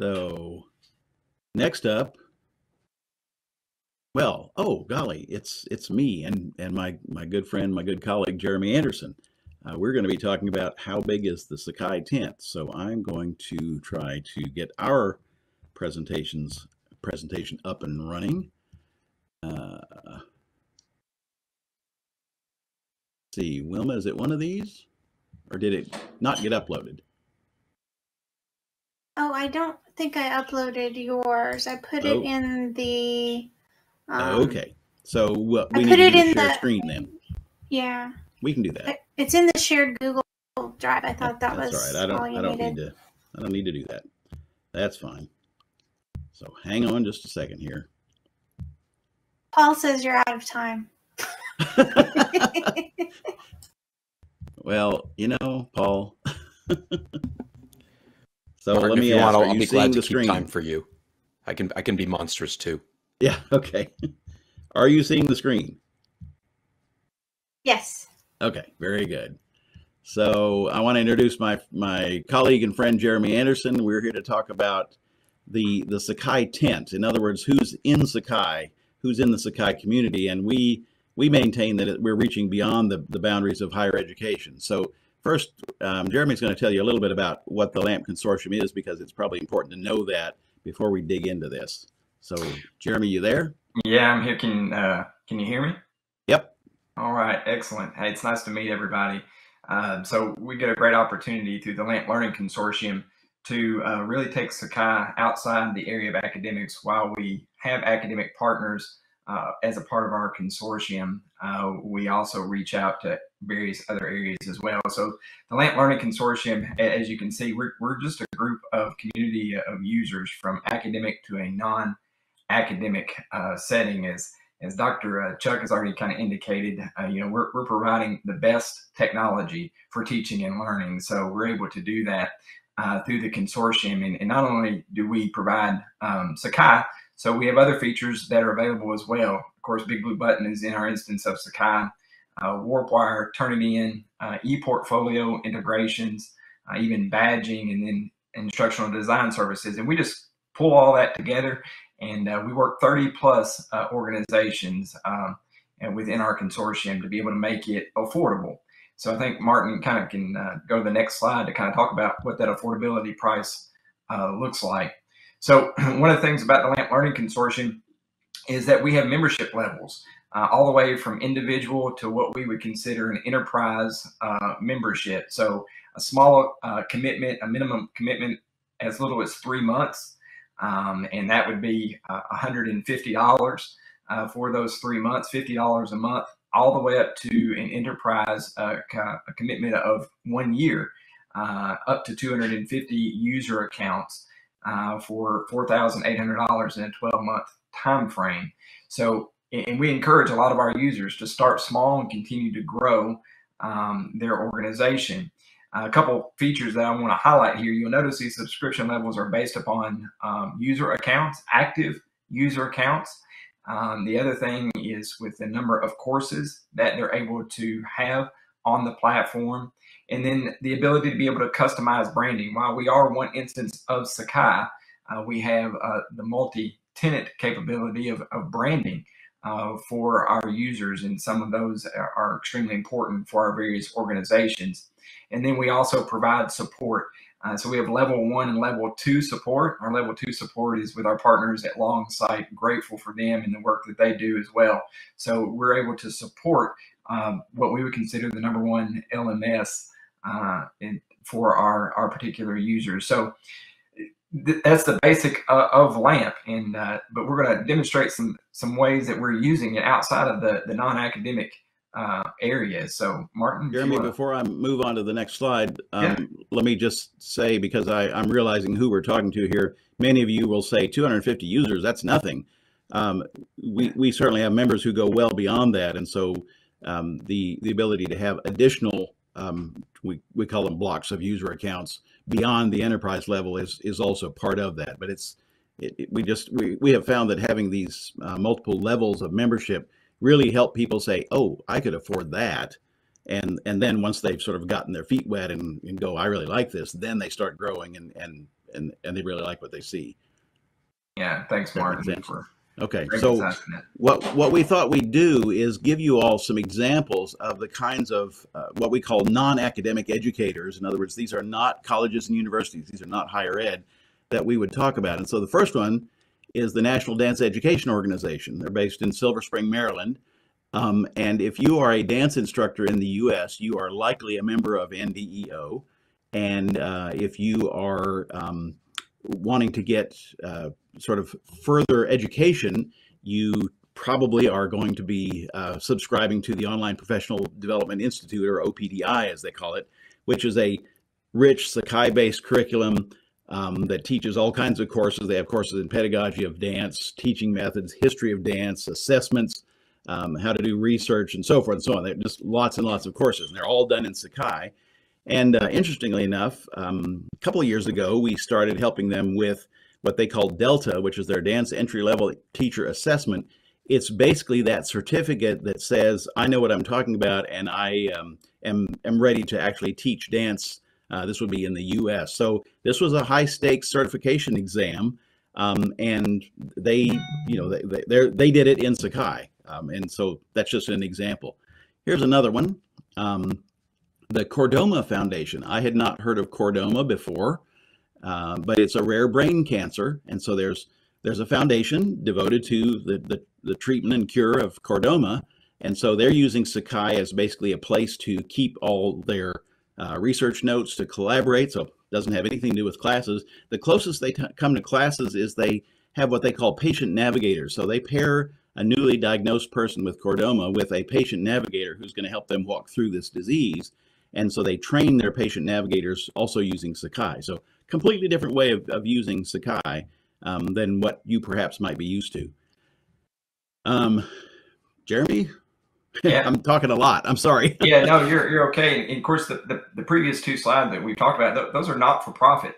So next up, well, oh golly, it's it's me and and my my good friend, my good colleague Jeremy Anderson. Uh, we're going to be talking about how big is the Sakai tent. So I'm going to try to get our presentations presentation up and running. Uh, see, Wilma, is it one of these, or did it not get uploaded? Oh, I don't think I uploaded yours. I put Oh. it in the. Um, okay, so I we put need it to in share the- screen then. Yeah, We can do that. it's in the shared Google Drive. I thought that That's was all right. I don't. I don't needed. need to. I don't need to do that. That's fine. So hang on just a second here. Paul says you're out of time. well, you know, Paul. so Martin, let me ask: want, I'll, I'll be glad to keep screen? time for you. I can I can be monstrous too. Yeah. Okay. Are you seeing the screen? yes. Okay, very good. So I want to introduce my my colleague and friend Jeremy Anderson. We're here to talk about the the Sakai tent. In other words, who's in Sakai, who's in the Sakai community, and we we maintain that it, we're reaching beyond the, the boundaries of higher education. So first, um, Jeremy's going to tell you a little bit about what the LAMP Consortium is because it's probably important to know that before we dig into this. So Jeremy, you there? Yeah, I'm here. Can uh, can you hear me? Yep. All right, excellent. Hey, it's nice to meet everybody. Um, so we get a great opportunity through the LAMP Learning Consortium to uh, really take Sakai outside the area of academics while we have academic partners uh, as a part of our consortium. Uh, we also reach out to various other areas as well. So the LAMP Learning Consortium, as you can see, we're, we're just a group of community of users from academic to a non academic uh, setting as as Dr. Uh, Chuck has already kind of indicated, uh, you know, we're, we're providing the best technology for teaching and learning. So we're able to do that uh, through the consortium. And, and not only do we provide um, Sakai, so we have other features that are available as well. Of course, Big Blue Button is in our instance of Sakai, uh, Warpwire, in, uh, ePortfolio integrations, uh, even badging, and then instructional design services. And we just pull all that together and uh, we work 30 plus uh, organizations um, and within our consortium to be able to make it affordable. So I think Martin kind of can uh, go to the next slide to kind of talk about what that affordability price looks like. So one of the things about the LAMP Learning Consortium is that we have membership levels uh, all the way from individual to what we would consider an enterprise uh, membership. So a small uh, commitment, a minimum commitment as little as three months um, and that would be uh, $150 uh, for those three months, $50 a month, all the way up to an enterprise uh, a commitment of one year, uh, up to 250 user accounts uh, for $4,800 in a 12 month time frame. So, and we encourage a lot of our users to start small and continue to grow um, their organization a couple features that I want to highlight here. You'll notice these subscription levels are based upon um, user accounts, active user accounts. Um, the other thing is with the number of courses that they're able to have on the platform, and then the ability to be able to customize branding. While we are one instance of Sakai, uh, we have uh, the multi-tenant capability of, of branding uh, for our users, and some of those are, extremely important for our various organizations. And then we also provide support. Uh, so we have level one and level two support. Our level two support is with our partners at Longsight. Grateful for them and the work that they do as well. So we're able to support um, what we would consider the number one LMS uh, in, for our, our particular users. So th- that's the basic uh, of LAMP. And uh, but we're going to demonstrate some some ways that we're using it outside of the the non-academic uh, areas. So, Martin, Jeremy, before I move on to the next slide, um, Yeah. let me just say because I, I'm realizing who we're talking to here. Many of you will say 250 users, that's nothing. Um, we, we certainly have members who go well beyond that. And so um, the, the ability to have additional, um, we, we call them blocks of user accounts beyond the enterprise level is, is also part of that. But it's, it, it- we just, we, we have found that having these uh, multiple levels of membership really help people say, oh, I could afford that and and then once they've sort of gotten their feet wet and, and go i really like this then they start growing and and and and they really like what they see. Yeah, thanks, Martin, for Okay, so what what we thought we'd do is give you all some examples of the kinds of uh, what we call non-academic educators. In other words, these are not colleges and universities; these are not higher ed that we would talk about. And so the first one is the National Dance Education Organization. They're based in Silver Spring, Maryland. Um, and if you are a dance instructor in the U.S., you are likely a member of NDEO. And uh, if you are um, wanting to get uh, sort of further education, you probably are going to be uh, subscribing to the Online Professional Development Institute, or OPDI as they call it, which is a rich Sakai based curriculum um, that teaches all kinds of courses. They have courses in pedagogy of dance, teaching methods, history of dance, assessments, um, how to do research, and so forth and so on. They're just lots and lots of courses, and they're all done in Sakai. And uh, interestingly enough, um, a couple of years ago, we started helping them with what they call Delta, which is their dance entry level teacher assessment. It's basically that certificate that says, I know what I'm talking about and I um, am, am ready to actually teach dance. Uh, this would be in the US. So this was a high stakes certification exam. Um, and they, you know, they, they, they did it in Sakai. Um, and so that's just an example. Here's another one. Um, the Chordoma Foundation. I had not heard of chordoma before, uh, but it's a rare brain cancer, and so there's there's a foundation devoted to the, the, the treatment and cure of chordoma, and so they're using Sakai as basically a place to keep all their uh, research notes to collaborate. So it doesn't have anything to do with classes. The closest they come to classes is they have what they call patient navigators. So they pair a newly diagnosed person with chordoma with a patient navigator who's going to help them walk through this disease. And so they train their patient navigators also using Sakai. So completely different way of, of using Sakai um, than what you perhaps might be used to. Um, Jeremy, Yeah. I'm talking a lot. I'm sorry. yeah, no, you're you're okay. And of course, the, the, the previous two slides that we've talked about, th- those are not for profit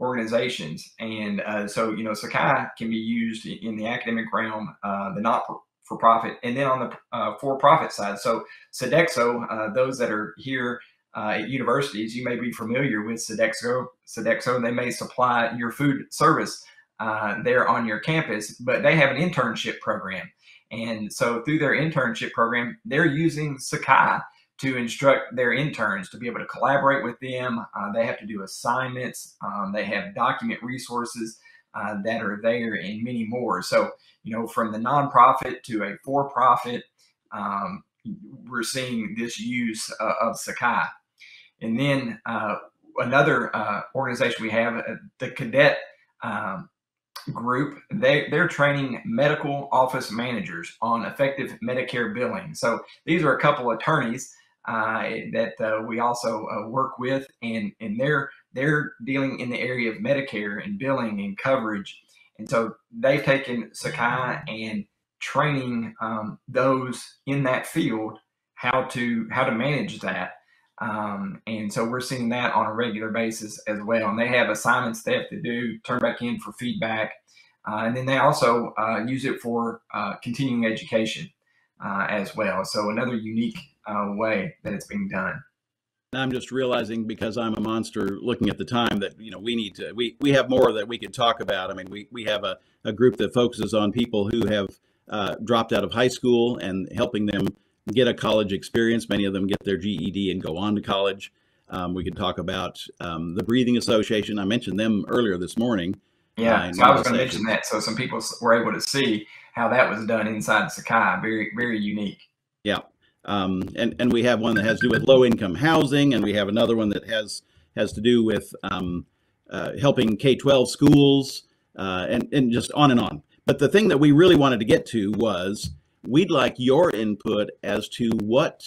organizations, and uh, so you know, Sakai can be used in the academic realm, uh, the not for profit, and then on the uh, for profit side. So Sodexo, uh, those that are here uh, at universities, you may be familiar with Sodexo. Sodexo, they may supply your food service uh, there on your campus, but they have an internship program. And so through their internship program, they're using Sakai to instruct their interns to be able to collaborate with them. Uh, they have to do assignments. Um, they have document resources uh, that are there and many more. So, you know, from the nonprofit to a for profit, um, we're seeing this use uh, of Sakai. And then uh, another uh, organization we have, uh, the Cadet um, group they they're training medical office managers on effective medicare billing. So these are a couple attorneys uh, that uh, we also uh, work with and and they're they're dealing in the area of medicare and billing and coverage. And so they've taken sakai and training um, those in that field how to how to manage that um, and so we're seeing that on a regular basis as well. And they have assignments they have to do, turn back in for feedback. Uh, and then they also uh, use it for uh, continuing education uh, as well. So another unique uh, way that it's being done. I'm just realizing because I'm a monster looking at the time that, you know, we need to, we, we have more that we could talk about. I mean, we, we have a, a group that focuses on people who have uh, dropped out of high school and helping them get a college experience. Many of them get their GED and go on to college. Um, we could talk about um, the Breathing Association. I mentioned them earlier this morning. Yeah, uh, so I was going to mention that. So some people were able to see how that was done inside Sakai. Very, very unique. Yeah. Um, and, and we have one that has to do with low income housing, and we have another one that has has to do with um, uh, helping K 12 schools, uh, and, and just on and on. But the thing that we really wanted to get to was we'd like your input as to what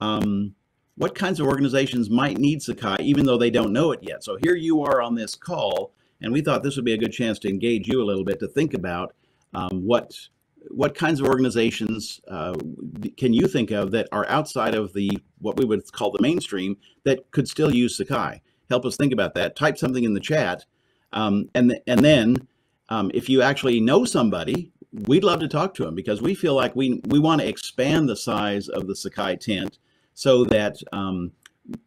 um, what kinds of organizations might need Sakai, even though they don't know it yet. So here you are on this call, and we thought this would be a good chance to engage you a little bit to think about um, what what kinds of organizations uh, can you think of that are outside of the what we would call the mainstream that could still use Sakai? Help us think about that. Type something in the chat, um, and and then um, if you actually know somebody, we'd love to talk to them because we feel like we we want to expand the size of the Sakai tent so that um,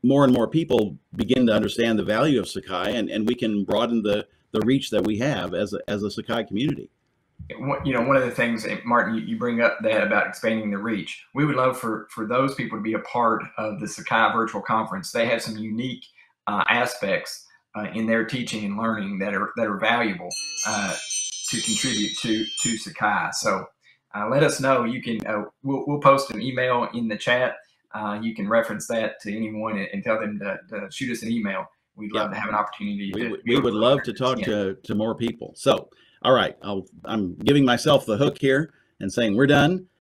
more and more people begin to understand the value of Sakai, and, and we can broaden the the reach that we have as a, as a Sakai community. You know, one of the things, and Martin, you, you bring up that about expanding the reach. We would love for for those people to be a part of the Sakai virtual conference. They have some unique uh, aspects uh, in their teaching and learning that are that are valuable uh, to contribute to to Sakai. So uh, let us know. You can uh, we'll, we'll post an email in the chat. Uh, you can reference that to anyone and, and tell them to, to shoot us an email. We'd love to have an opportunity. We, to would- we would love to talk to, to more people. So, all right, I'll, I'm giving myself the hook here and saying we're done.